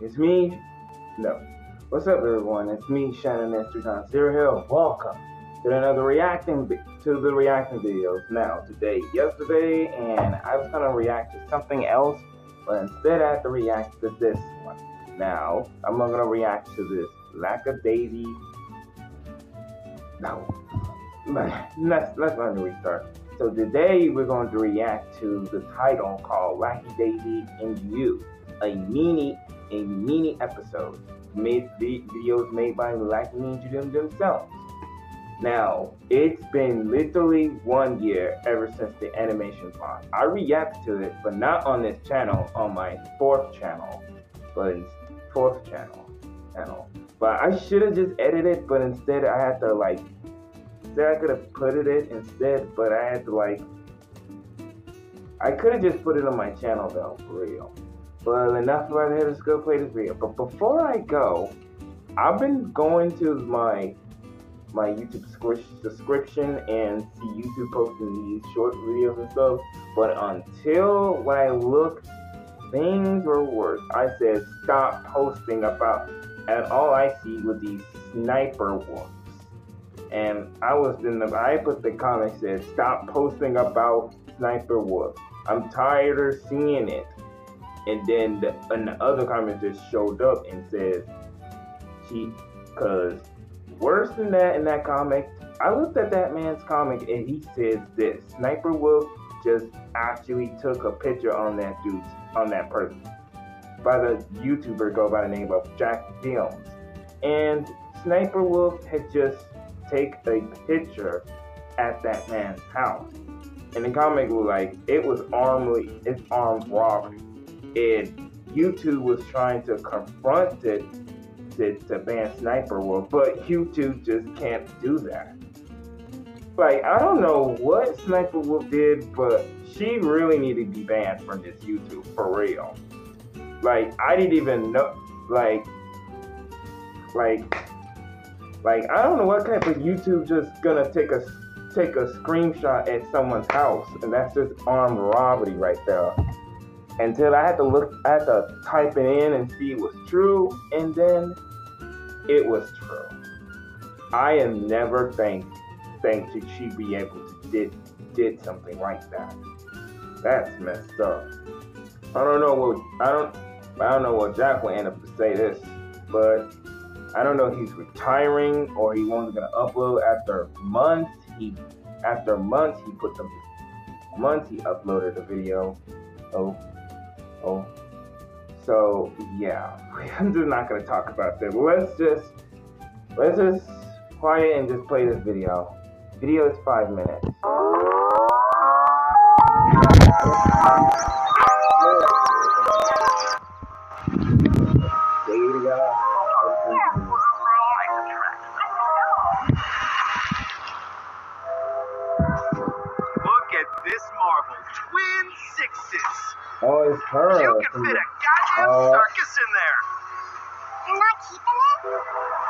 It's me. No. What's up, everyone? It's me, Shannon S3 Zero Hill. Welcome to another reacting to the reacting videos. Now, today, yesterday, and I was gonna react to something else, but instead I had to react to this one. Now, I'm gonna react to this Lack of Lackadaisy. No, let's let's let me restart. So today we're going to react to the title called Lackadaisy and You, a mini a mini episode made videos made by Wacky Ninja them themselves. Now, it's been literally one year ever since the animation pod. I react to it, but not on this channel, on my fourth channel, but fourth channel channel. But I should have just edited, but instead I had to like say I could have put it in instead, but I had to like. I could have just put it on my channel though, for real. But enough about it. Let's go play this video. But before I go, I've been going to my my YouTube subscription and see YouTube posting these short videos and stuff. But until when I looked, things were worse. I said stop posting about, and all I see was these sniper wolves and I was in the I put the comment said stop posting about Sniper wolves. I'm tired of seeing it. And then the, and the just showed up and says she cause worse than that in that comic, I looked at that man's comic and he says this Sniper Wolf just actually took a picture on that dude on that person by the YouTuber go by the name of Jack Films. And Sniper Wolf had just take a picture at that man's house. And the comic was like, it was armed, it's armed robbery. And YouTube was trying to confront it to, ban Sniper Wolf, but YouTube just can't do that. Like, I don't know what Sniper Wolf did, but she really needed to be banned from this YouTube, for real. Like, I didn't even know, like, like, like I don't know what kind of YouTube just gonna take a take a screenshot at someone's house, and that's just armed robbery right there. Until I had to look, I had to type it in and see it was true, and then it was true. I am never think think that she be able to did did something like that. That's messed up. I don't know what I don't I don't know what Jack will end up to say this, but I don't know if he's retiring or he wasn't gonna upload after months. He after months he put them months he uploaded a video. Oh, oh. So yeah, I'm just not gonna talk about that. Let's just let's just quiet and just play this video. Video is five minutes.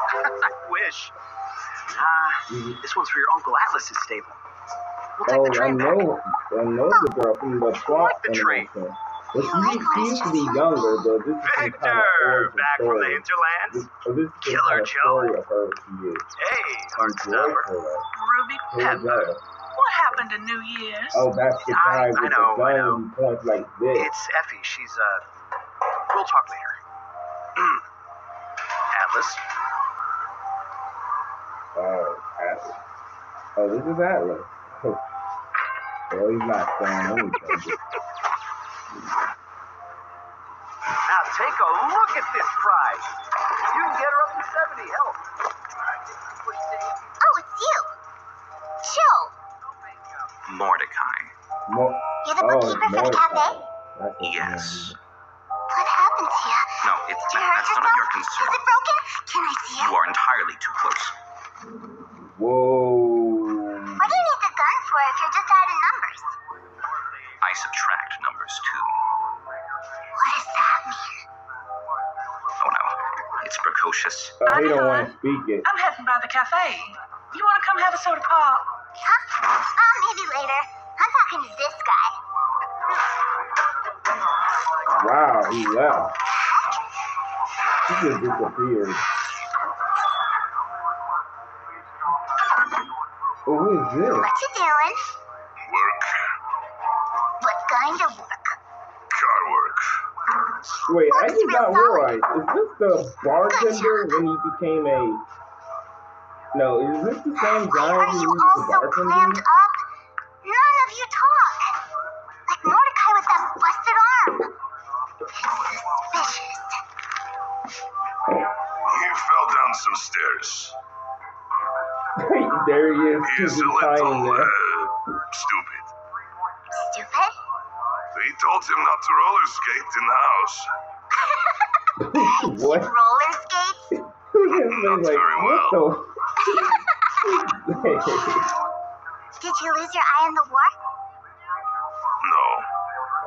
I wish. Ah, uh, this one's for your Uncle Atlas's stable. We'll take oh, the train I know, back. I know the girl from the swamp. Like the train. But she, like she used to be younger, but this is Viktor, kind of back story. from the hinterlands. This, oh, this is Killer kind of Joe. Story of her, she is. Hey, Heartstopper. Ruby Pepper. What happened to New Year's? Oh, that's the guy with know, the gun points like this. It's Effie. She's, uh, we'll talk later. Atlas. Oh, Atlas. Oh, this is Atlas. well, oh, he's not saying anything. now take a look at this prize. You can get her up to 70. Hell. Oh, it's you. Chill. Mordecai. Mo- You're the bookkeeper oh, for the cafe? Yes. What happened to you? No, it's Did you not, that's yourself? none of your concern. Is it broken? Can I see it? You are entirely too close. Whoa. Adding? I subtract numbers too. What does that mean? Oh no, it's precocious. Uh, oh, he don't want to speak it. I'm heading by the cafe. You want to come have a soda pop? Huh? Oh, maybe later. I'm talking to this guy. Wow, he left. She just disappeared. Oh, who is this? What you doing? Work. What work? Car work. Wait, I Looks did real not solid. realize. Is this the bartender when he became a? No, is this the same Why guy are who you was all the so clammed bartender? up? None of you talk. Like Mordecai with that busted arm. It's suspicious. He fell down some stairs. there he is. He's is a little there. uh, stupid. Stupid? He told him not to roller skate in the house. what? Roller skates? His face Not like, very well. the? Did you lose your eye in the war? No.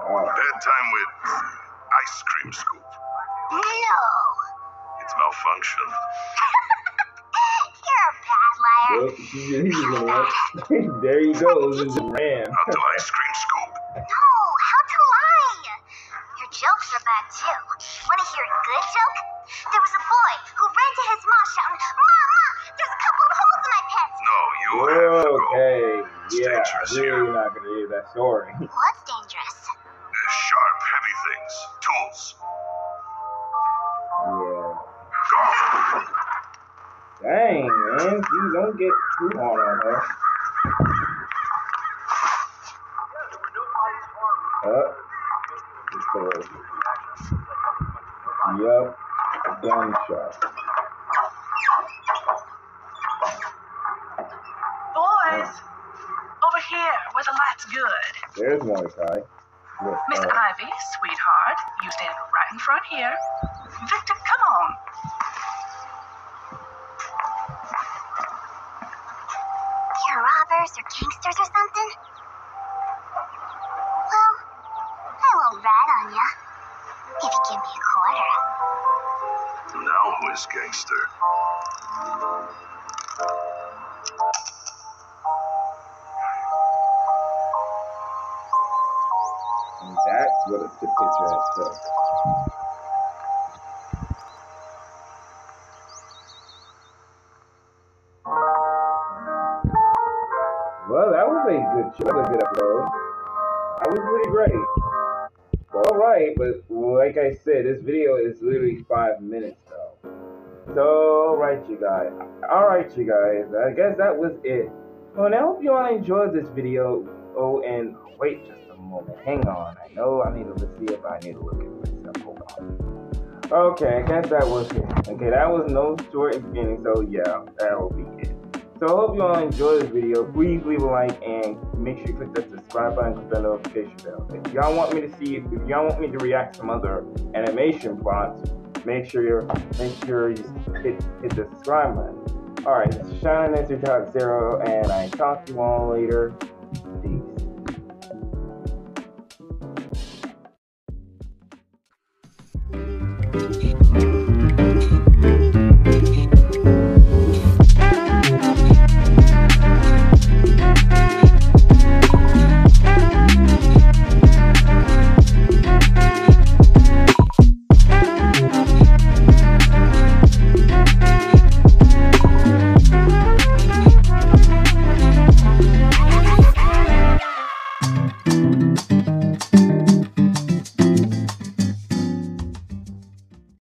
oh, Bad time with ice cream scoop. No. It's malfunctioned. You're a bad liar. well, he just, he just went like, there he goes and just ran. Not the ice cream scoop. No, how to lie? Your jokes are bad too. Want to hear a good joke? There was a boy who ran to his mom shouting, Mom, Mom, there's a couple of holes in my pants. No, you have to go. Okay, It's yeah, dangerous really here. not gonna hear that story. What's dangerous? Uh, Sharp, heavy things. Tools. Yeah. Go. Dang, man, you don't get too hard on her. Up. Just go. Yup. Gunshot. Boys, over here where the light's good. There's Mordecai. Look, Miss uh, Ivy, sweetheart, you stand right in front here. Viktor, come on. You're robbers or gangsters or something? Well, I won't rat on ya. If you give me a quarter. Now who is gangster? and that's what a the picture has took. Well, that was a good show. That was a good episode. That was pretty great. All right, but like I said, this video is literally five minutes though. So, right, you guys. All right, you guys. I guess that was it. Well, I hope you all enjoyed this video. Oh, and wait just a moment. Hang on. I know I need to see if I need to look at myself. Hold on. Okay, I guess that was it. Okay, that was no short and. So yeah, that will be it. So I hope you all enjoyed this video. Please leave a like and make sure you click that subscribe button, click that notification bell. If y'all want me to see, if y'all want me to react to some other animation plots, make sure you make sure you hit hit the subscribe button. All right, is Shine Answer Talk Zero, and I talk to you all later. Peace.